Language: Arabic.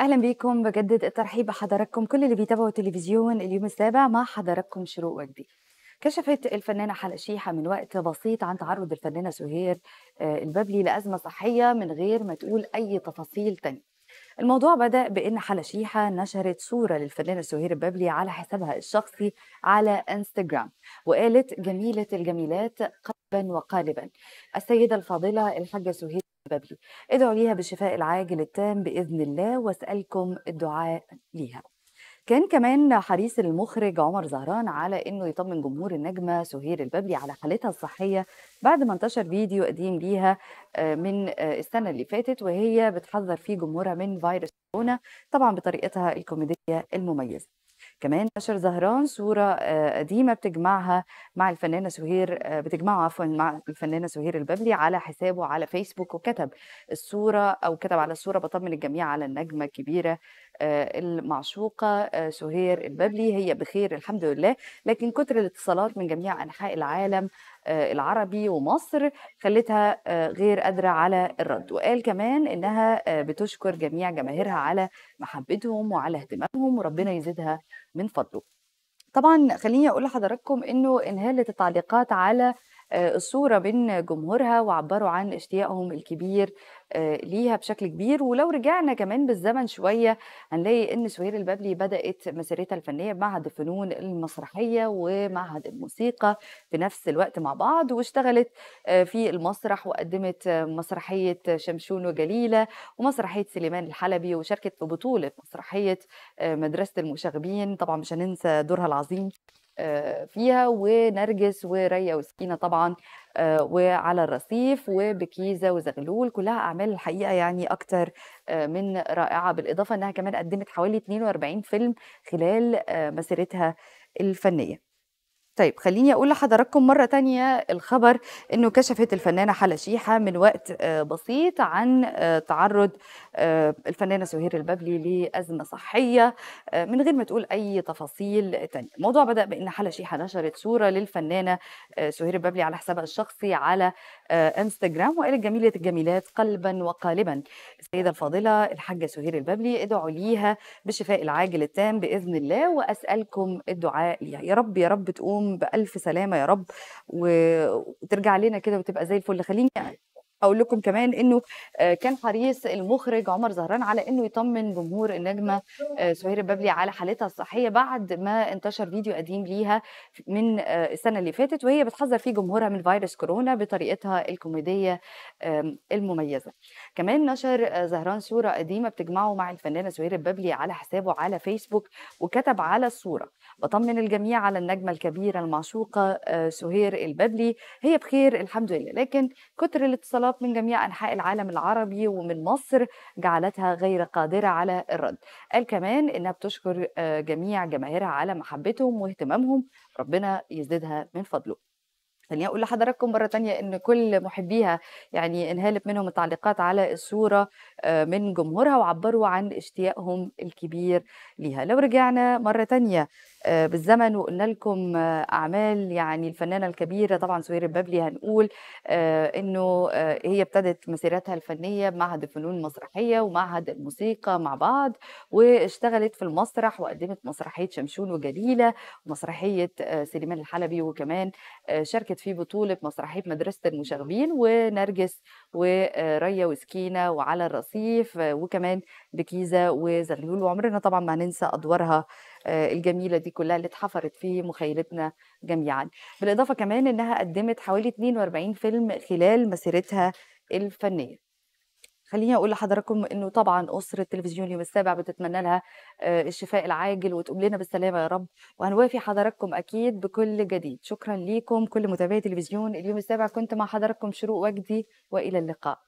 أهلا بيكم بجدد الترحيب بحضراتكم. كل اللي بيتابعوا تلفزيون اليوم السابع مع حضراتكم شروق وجدي. كشفت الفنانة حلا شيحة من وقت بسيط عن تعرض الفنانة سهير آه، البابلي لأزمة صحية من غير ما تقول أي تفاصيل تانية. الموضوع بدأ بأن حلا شيحة نشرت صورة للفنانة سهير البابلي على حسابها الشخصي على إنستغرام وقالت جميلة الجميلات قلبا وقالبا. السيدة الفاضلة الحاجة سهير البابلي ادعوا ليها بالشفاء العاجل التام بإذن الله واسألكم الدعاء ليها. كان كمان حريص المخرج عمر زهران على إنه يطمن جمهور النجمة سهير البابلي على حالتها الصحية بعد ما انتشر فيديو قديم ليها آه، من آه، السنة اللي فاتت وهي بتحذر فيه جمهورها من فيروس كورونا طبعا بطريقتها الكوميدية المميزة. كمان نشر زهران صورة آه، قديمة بتجمعها مع الفنانة سهير آه، بتجمعه عفوا مع الفنانة سهير البابلي على حسابه على فيسبوك وكتب الصورة أو كتب على الصورة بطمن الجميع على النجمة الكبيرة المعشوقة سهير البابلي هي بخير الحمد لله. لكن كتر الاتصالات من جميع أنحاء العالم العربي ومصر خلتها غير قادرة على الرد. وقال كمان إنها بتشكر جميع جماهيرها على محبتهم وعلى اهتمامهم وربنا يزيدها من فضله. طبعا خليني أقول لحضراتكم إنه انهالت التعليقات على الصورة من جمهورها وعبروا عن اشتياقهم الكبير ليها بشكل كبير. ولو رجعنا كمان بالزمن شوية هنلاقي إن سهير البابلي بدأت مسيرتها الفنية بمعهد الفنون المسرحية ومعهد الموسيقى في نفس الوقت مع بعض واشتغلت في المسرح وقدمت مسرحية شمشون وجليلة ومسرحية سليمان الحلبي وشاركت في بطولة مسرحية مدرسة المشاغبين. طبعا مش هننسى دورها العظيم. فيها ونرجس وريا وسكينة طبعا وعلى الرصيف وبكيزة وزغلول كلها أعمال الحقيقة يعني أكتر من رائعة بالإضافة أنها كمان قدمت حوالي 42 فيلم خلال مسيرتها الفنية. طيب خليني أقول لحضراتكم مرة تانية الخبر إنه كشفت الفنانة حلا شيحة من وقت بسيط عن تعرض الفنانة سهير البابلي لأزمة صحية من غير ما تقول أي تفاصيل تانية. الموضوع بدأ بإن حلا شيحة نشرت صورة للفنانة سهير البابلي على حسابها الشخصي على انستغرام وقالت جميلة الجميلات قلبا وقالبا. السيدة الفاضلة الحاجة سهير البابلي ادعوا ليها بالشفاء العاجل التام بإذن الله وأسألكم الدعاء ليها. يا رب يا رب تقوم بألف سلامة يا رب وترجع لنا كده وتبقى زي الفل. خليني أقول لكم كمان إنه كان حريص المخرج عمر زهران على إنه يطمن جمهور النجمة سهير البابلي على حالتها الصحية بعد ما انتشر فيديو قديم ليها من السنة اللي فاتت وهي بتحذر فيه جمهورها من فيروس كورونا بطريقتها الكوميدية المميزة. كمان نشر زهران صورة قديمة بتجمعه مع الفنانة سهير البابلي على حسابه على فيسبوك وكتب على الصورة. بطمن الجميع على النجمة الكبيرة المعشوقة سهير البابلي هي بخير الحمد لله. لكن كتر الاتصالات من جميع أنحاء العالم العربي ومن مصر جعلتها غير قادرة على الرد. قال كمان إنها بتشكر جميع جماهيرها على محبتهم واهتمامهم. ربنا يزيدها من فضله. خليني أقول لحضراتكم مرة تانية إن كل محبيها يعني انهالت منهم التعليقات على الصورة من جمهورها وعبروا عن اشتياقهم الكبير ليها. لو رجعنا مرة تانية بالزمن وقلنا لكم أعمال يعني الفنانة الكبيرة طبعا سهير البابلي هنقول إنه هي ابتدت مسيرتها الفنية بمعهد الفنون المسرحية ومعهد الموسيقى مع بعض واشتغلت في المسرح وقدمت مسرحية شمشون وجليلة ومسرحية سليمان الحلبي وكمان شاركت في بطولة مسرحية مدرسة المشاغبين ونرجس وريا وسكينة وعلى الرصيف وكمان بكيزة وزغلول. وعمرنا طبعا ما هننسى أدوارها الجميلة دي كلها اللي اتحفرت في مخيلتنا جميعا. بالإضافة كمان إنها قدمت حوالي 42 فيلم خلال مسيرتها الفنية. خليني أقول لحضراتكم إنه طبعا أسرة تلفزيون اليوم السابع بتتمنى لها الشفاء العاجل وتقوم لنا بالسلامة يا رب. وهنوافي حضراتكم أكيد بكل جديد. شكرا ليكم كل متابعي تلفزيون اليوم السابع كنت مع حضراتكم شروق وجدي وإلى اللقاء.